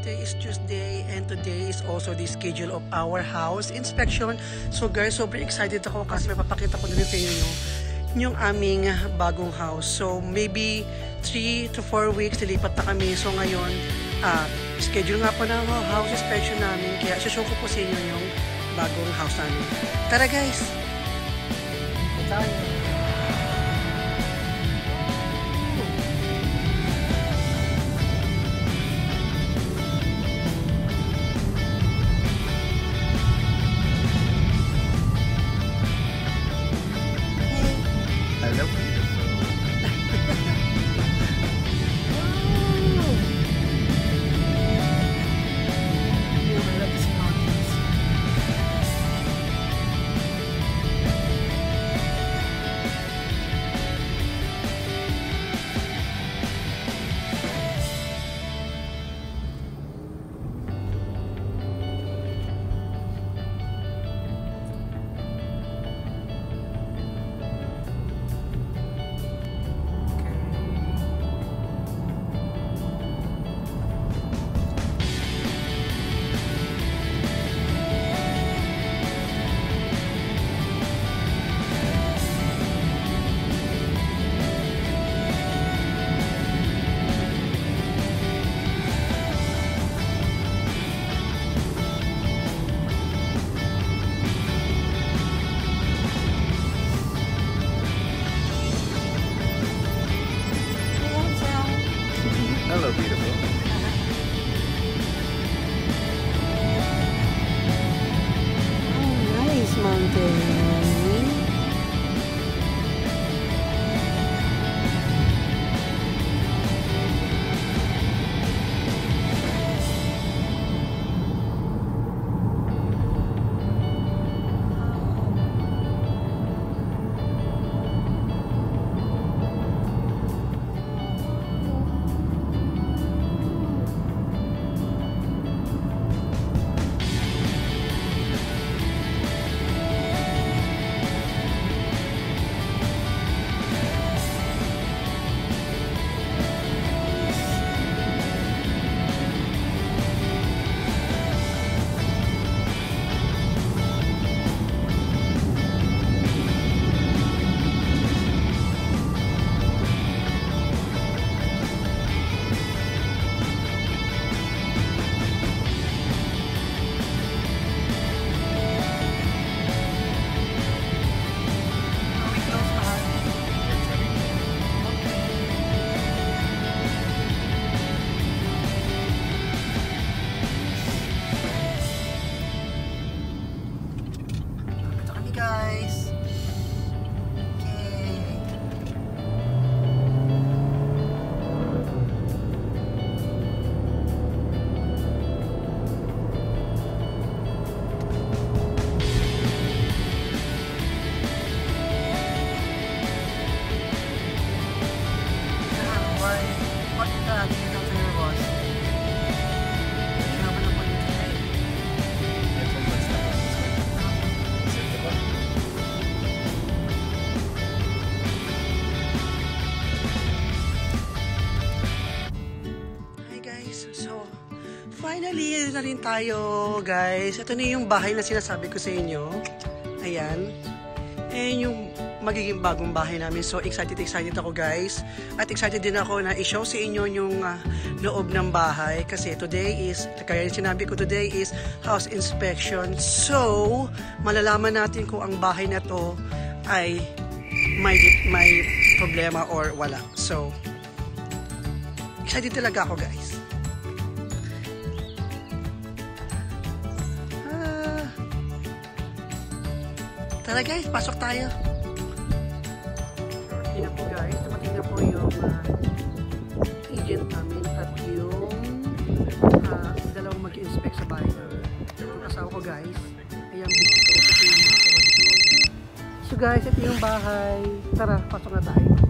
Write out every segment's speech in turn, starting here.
today is Tuesday and today is also the schedule of our house inspection. So guys, sobrang excited ako kasi may papakita ko rin sa inyo yung, aming bagong house. So maybe 3 to 4 weeks nilipat na kami. So ngayon, ah, schedule nga po ng house inspection namin. Kaya show ko po sa inyo yung bagong house namin. Tara guys! Tayo! Mountain. Finally na rin tayo guys. Ito na yung bahay na sinasabi ko sa inyo. Ayan. Ayan yung magiging bagong bahay namin. So excited, excited ako guys. At excited din ako na i-show sa inyo yung ah, loob ng bahay. Kasi today is, kaya sinabi ko today is house inspection. So, malalaman natin kung ang bahay na to ay may, may problema or wala. So, excited talaga ako guys. Tara guys, pasok tayo. Yun po guys, dumating na po yung ah, agent namin at yung ah, dalawang mag-inspect sa bahay namin. Yung asawa ko guys, ayan, bisita ko sa yung. So guys, ito yung bahay. Tara, pasok na tayo.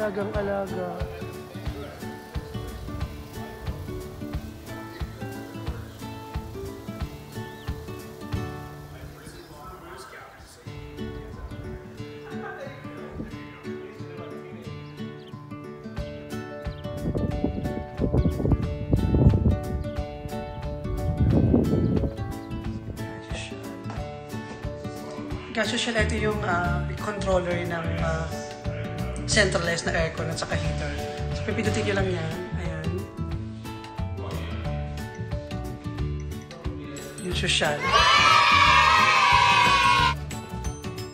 Alagang alaga. Kaso siya ito yung ah, controller ng ah, centralized na aircon at saka heater. So, pipindutin nyo lang yan. Ayan. Yung social.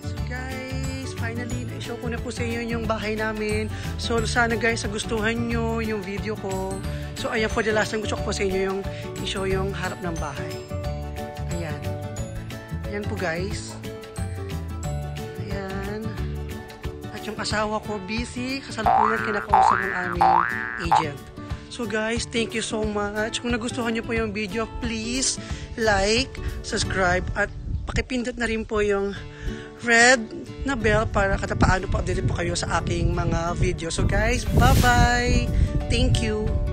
So guys, finally, na-show ko na po sa inyo yung bahay namin. So sana guys, nagustuhan nyo yung video ko. So ayan, for the last time, gusto ko po sa inyo yung i-show yung harap ng bahay. Ayan. Ayan po guys. Yung asawa ko, busy, kasalukuyan kinakausap ng aming agent. So guys, thank you so much. Kung nagustuhan niyo po yung video, please like, subscribe, at pakipindot na rin po yung red na bell para katapaano po updated po kayo sa aking mga video. So guys, bye-bye! Thank you!